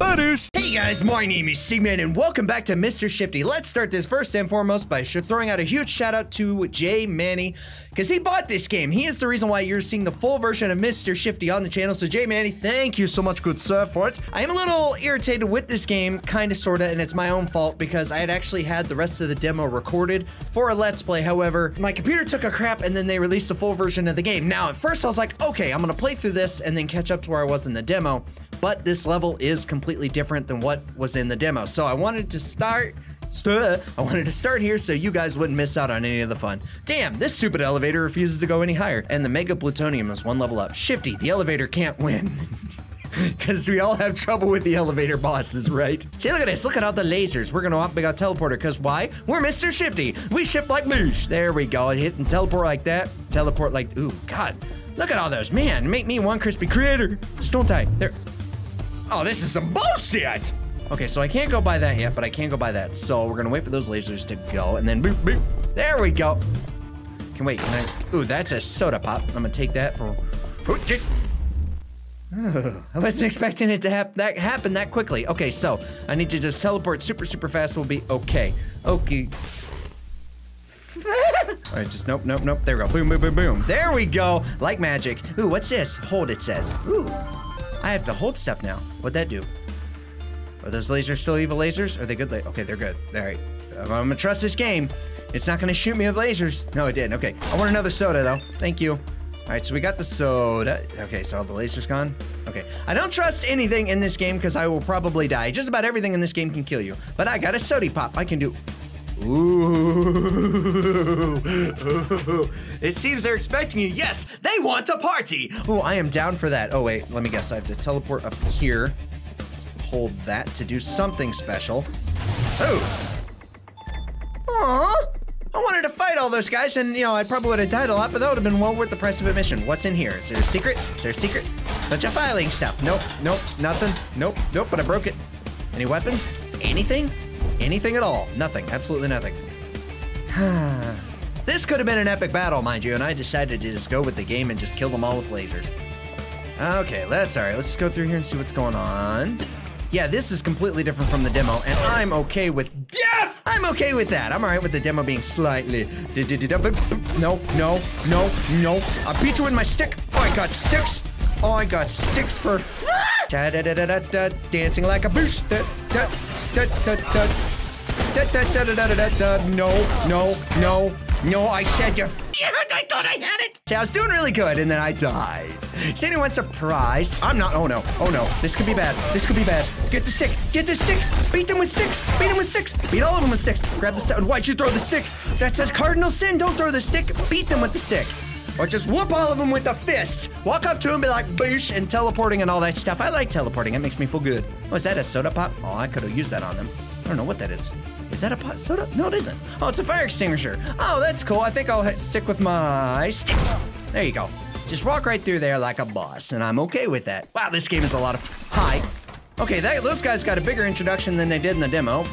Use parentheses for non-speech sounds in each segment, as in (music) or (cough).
Hey guys, my name is SygMan and welcome back to Mr. Shifty. Let's start this first and foremost by throwing out a huge shout out to Jay Manny because he bought this game. He is the reason why you're seeing the full version of Mr. Shifty on the channel. So Jay Manny, thank you so much, good sir, for it. I am a little irritated with this game, kind of, sort of, and it's my own fault because I had actually had the rest of the demo recorded for a Let's Play. However, my computer took a crap and then they released the full version of the game. Now, at first I was like, okay, I'm gonna play through this and then catch up to where I was in the demo but this level is completely different than what was in the demo. So I wanted to start I wanted to start here so you guys wouldn't miss out on any of the fun. Damn, this stupid elevator refuses to go any higher. And the Mega Plutonium is one level up. Shifty, the elevator can't win. (laughs) Because we all have trouble with the elevator bosses, right? See, look at this. Look at all the lasers. We're going to want big teleporter. Because why? We're Mr. Shifty. We shift like moosh. There we go. Hit and teleport like that. Teleport like... Ooh, God. Look at all those. Man, make me one crispy creator. Just don't die. There... Oh, this is some bullshit! Okay, so I can't go by that yet, but I can go by that. So we're gonna wait for those lasers to go, and then boop, boop. There we go. Can wait, can I? Ooh, that's a soda pop. I'm gonna take that for... Oh, (sighs) I wasn't expecting it to hap that happen that quickly. Okay, so I need to just teleport super, super fast. We'll be okay. Okay. (laughs) All right, just nope, nope, nope. There we go. Boom, boom, boom, boom. There we go. Like magic. Ooh, what's this? Hold, it says. Ooh. I have to hold stuff now. What'd that do? Are those lasers still evil lasers? Are they good? okay, they're good. All right. I'm gonna trust this game. It's not gonna shoot me with lasers. No, it didn't. Okay. I want another soda, though. Thank you. All right, so we got the soda. Okay, so all the lasers gone. Okay. I don't trust anything in this game because I will probably die. Just about everything in this game can kill you. But I got a soda pop. I can do... Ooh. (laughs) It seems they're expecting you. Yes, they want a party. Oh, I am down for that. Oh, wait, let me guess. I have to teleport up here. Hold that to do something special. Oh. Aww. I wanted to fight all those guys, and, you know, I probably would have died a lot, but that would have been well worth the price of admission. What's in here? Is there a secret? Is there a secret? Bunch of filing stuff. Nope, nope, nothing. Nope, nope, but I broke it. Any weapons? Anything? Anything at all. Nothing. Absolutely nothing. (sighs) this could have been an epic battle, mind you, and I decided to just go with the game and just kill them all with lasers. Okay, that's alright. Let's just go through here and see what's going on. Yeah, this is completely different from the demo, and I'm okay with death! I'm okay with that. I'm alright with the demo being slightly... No, no, no, no. I beat you with my stick. Oh, I got sticks. Oh, I got sticks for... (laughs) Da da da da da da. Dancing like a boost. No, no, no, no. I said you're. I thought I had it. See, I was doing really good, and then I died. Is anyone surprised? I'm not. Oh no. Oh no. This could be bad. This could be bad. Get the stick. Get the stick. Beat them with sticks. Beat them with sticks. Beat all of them with sticks. Grab the stick. Why'd you throw the stick? That says cardinal sin. Don't throw the stick. Beat them with the stick. Or just whoop all of them with the fists. Walk up to them, be like, boosh, and teleporting and all that stuff. I like teleporting. It makes me feel good. Oh, is that a soda pop? Oh, I could have used that on them. I don't know what that is. Is that a pot soda? No, it isn't. Oh, it's a fire extinguisher. Oh, that's cool. I think I'll stick with my stick. There you go. Just walk right through there like a boss, and I'm okay with that. Wow, this game is a lot of... Hi. Okay, that, those guys got a bigger introduction than they did in the demo.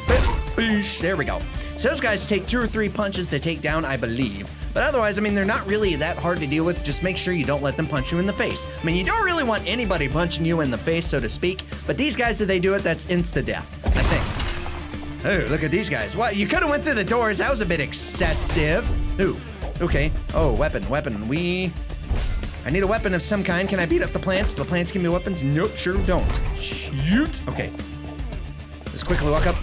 There we go. So those guys take two or three punches to take down, I believe. But otherwise, I mean, they're not really that hard to deal with. Just make sure you don't let them punch you in the face. I mean, you don't really want anybody punching you in the face, so to speak. But these guys, if they do it, that's insta-death, I think. Oh, look at these guys. What? You could have went through the doors. That was a bit excessive. Ooh, okay. Oh, weapon, weapon. We... I need a weapon of some kind. Can I beat up the plants? The plants give me weapons? Nope, sure don't. Shoot. Okay, just quickly walk up,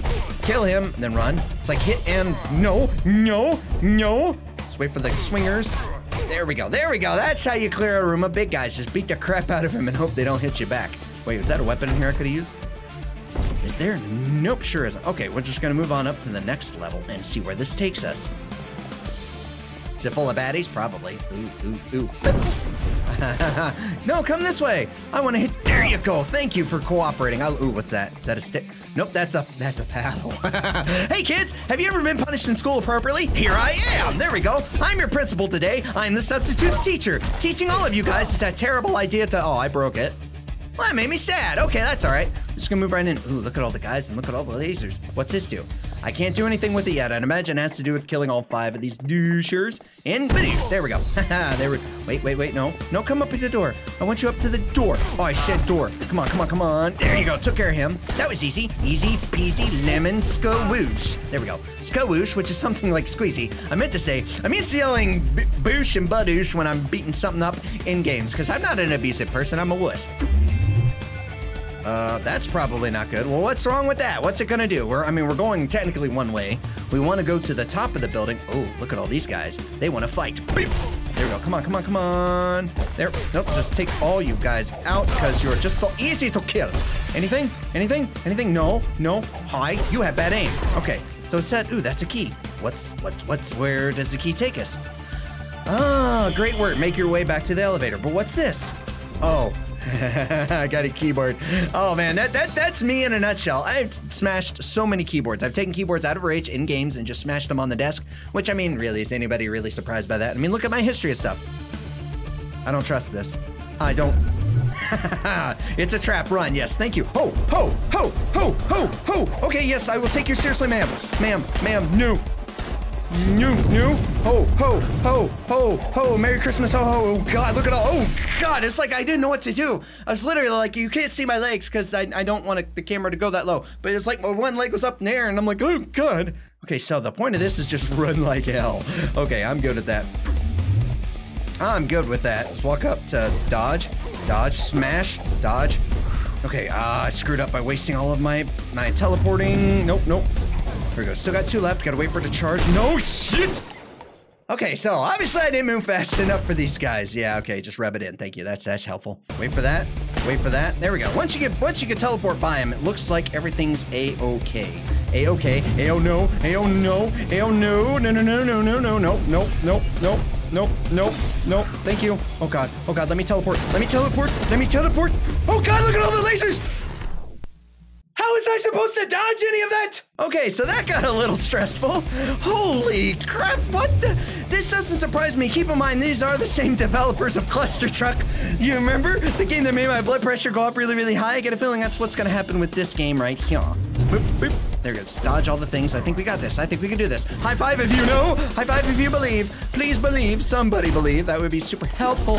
kill him, then run. It's like hit and no, no, no. Let's wait for the swingers. There we go, there we go. That's how you clear a room of big guys. Just beat the crap out of him and hope they don't hit you back. Wait, was that a weapon in here I could have used? Is there? Nope, sure isn't. Okay, we're just gonna move on up to the next level and see where this takes us. Is it full of baddies? Probably. Ooh, ooh, ooh. (laughs) no, come this way. I want to hit. There you go. Thank you for cooperating. I'll, ooh, what's that? Is that a stick? Nope, that's a that's a paddle. (laughs) hey kids, have you ever been punished in school appropriately? Here I am. There we go. I'm your principal today. I'm the substitute teacher, teaching all of you guys it's a terrible idea to. Oh, I broke it. Well, that made me sad. Okay, that's all right. Just gonna move right in. Ooh, look at all the guys and look at all the lasers. What's this do? I can't do anything with it yet. I'd imagine it has to do with killing all five of these douchers. And video. There we go. (laughs) There we Wait, wait, wait, no. No, come up to the door. I want you up to the door. Oh, I said door. Come on, come on, come on. There you go. Took care of him. That was easy. Easy peasy lemon skawoosh. There we go. Skawoosh, which is something like squeezy. I meant to say, I'm used to yelling boosh and badoosh when I'm beating something up in games, because I'm not an abusive person. I'm a wuss. Uh, that's probably not good. Well, what's wrong with that? What's it gonna do? We're, I mean, we're going technically one way. We want to go to the top of the building. Oh, look at all these guys. They want to fight. Beep. There we go. Come on, come on, come on. There. Nope. Just take all you guys out because you're just so easy to kill. Anything? Anything? Anything? No. No. Hi. You have bad aim. Okay. So it said, ooh, that's a key. What's, what's, what's, where does the key take us? Ah, great work. Make your way back to the elevator. But what's this? Oh, (laughs) I got a keyboard. Oh man, that, that that's me in a nutshell. I've smashed so many keyboards. I've taken keyboards out of reach in games and just smashed them on the desk. Which I mean, really, is anybody really surprised by that? I mean, look at my history of stuff. I don't trust this. I don't. (laughs) it's a trap. Run. Yes, thank you. Ho, ho, ho, ho, ho, ho. Okay, yes, I will take you seriously, ma'am. Ma'am, ma'am, no. New, new, ho, ho, ho, ho, ho, Merry Christmas, ho, ho, oh God, look at all, oh God, it's like I didn't know what to do. I was literally like, you can't see my legs because I, I don't want the camera to go that low, but it's like my one leg was up in the air and I'm like, oh God. Okay, so the point of this is just (laughs) run like hell. Okay, I'm good at that. I'm good with that. Let's walk up to dodge, dodge, smash, dodge. Okay, ah, I screwed up by wasting all of my, my teleporting. Nope, nope. There we go. Still got two left. Gotta wait for it to charge. No shit! Okay, so obviously I didn't move fast (laughs) enough for these guys. Yeah, okay, just rub it in. Thank you. That's that's helpful. Wait for that. Wait for that. There we go. Once you get once you can teleport by him, it looks like everything's a-okay. A-okay. A-oh no. A-oh no. A-oh no. No no no no no no no no no no Nope, nope, nope. Thank you. Oh god. Oh god, let me teleport. Let me teleport. Let me teleport. Oh god, look at all the lasers! Was I supposed to dodge any of that? Okay, so that got a little stressful. Holy crap, what the? This doesn't surprise me. Keep in mind, these are the same developers of Cluster Truck. You remember? The game that made my blood pressure go up really, really high? I get a feeling that's what's gonna happen with this game right here. Boop, boop. There we go. Just dodge all the things. I think we got this. I think we can do this. High five if you know. High five if you believe. Please believe. Somebody believe. That would be super helpful.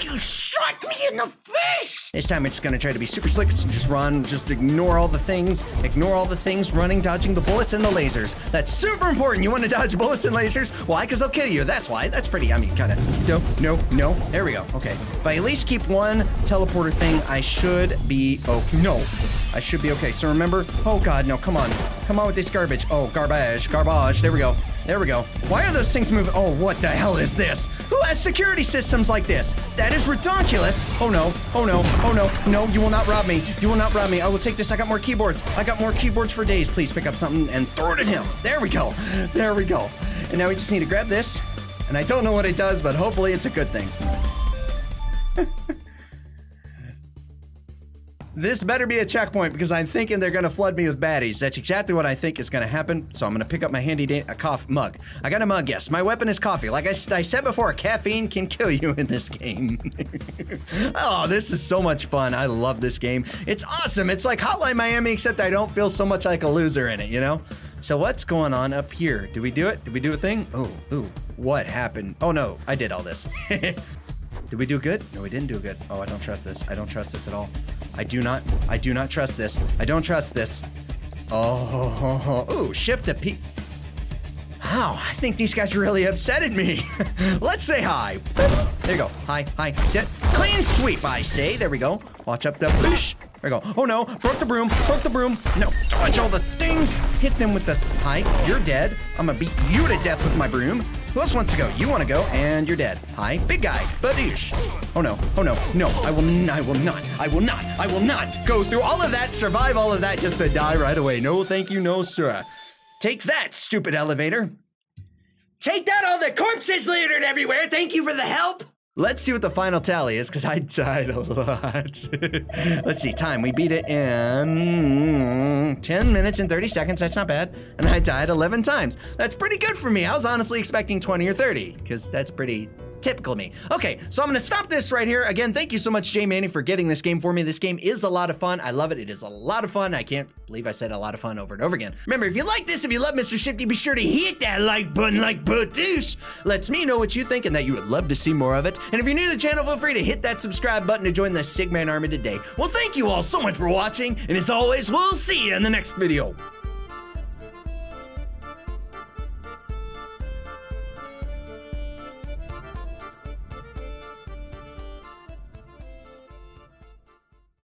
You shot me in the face! This time it's gonna try to be super slick. So just run. Just ignore all the things. Ignore all the things. Running, dodging the bullets and the lasers. That's super important. You want to dodge bullets and lasers? Why? Because they'll kill you. That's why. That's pretty. I mean, kind of. No, no, no. There we go. Okay. If I at least keep one teleporter thing, I should be. Oh no. I should be okay. So remember. Oh god, no. Come on. Come on with this garbage. Oh, garbage. Garbage. There we go. There we go. Why are those things moving? Oh, what the hell is this? Who has security systems like this? That is ridiculous. Oh no. Oh no. Oh no. No, you will not rob me. You will not rob me. I will take this. I got more keyboards. I got more keyboards for days. Please pick up something and throw it at him. There we go. There we go. And now we just need to grab this. And I don't know what it does, but hopefully it's a good thing. This better be a checkpoint because I'm thinking they're gonna flood me with baddies. That's exactly what I think is gonna happen. So I'm gonna pick up my handy a coffee mug. I got a mug, yes. My weapon is coffee. Like I said before, caffeine can kill you in this game. (laughs) oh, this is so much fun. I love this game. It's awesome. It's like Hotline Miami, except I don't feel so much like a loser in it, you know? So what's going on up here? Did we do it? Did we do a thing? Oh, ooh, what happened? Oh no, I did all this. (laughs) Did we do good? No, we didn't do good. Oh, I don't trust this. I don't trust this at all. I do not. I do not trust this. I don't trust this. Oh, (laughs) ooh, shift a P. Wow, I think these guys really upsetted me. (laughs) Let's say hi. There you go. Hi, hi. De- clean sweep, I say. There we go. Watch up the push. There we go. Oh no, broke the broom, broke the broom. No, dodge all the things. Hit them with the, hi, you're dead. I'm gonna beat you to death with my broom. Who else wants to go? You want to go, and you're dead. Hi, big guy, badoosh. Oh no, oh no, no, I will, n- I will not, I will not, I will not go through all of that, survive all of that just to die right away. No, thank you, no, sir. Take that, stupid elevator. Take that, all the corpses littered everywhere. Thank you for the help. Let's see what the final tally is, because I died a lot. (laughs) Let's see, time. We beat it in 10 minutes and 30 seconds. That's not bad. And I died 11 times. That's pretty good for me. I was honestly expecting 20 or 30, because that's pretty Typical me. Okay, so I'm gonna stop this right here. Again, thank you so much, Jay Manning, for getting this game for me. This game is a lot of fun. I love it. It is a lot of fun. I can't believe I said a lot of fun over and over again. Remember, if you like this, if you love Mr. Shifty, be sure to hit that like button like Badoosh. Lets me know what you think and that you would love to see more of it. And if you're new to the channel, feel free to hit that subscribe button to join the SygMan Army today. Well, thank you all so much for watching, and as always, we'll see you in the next video.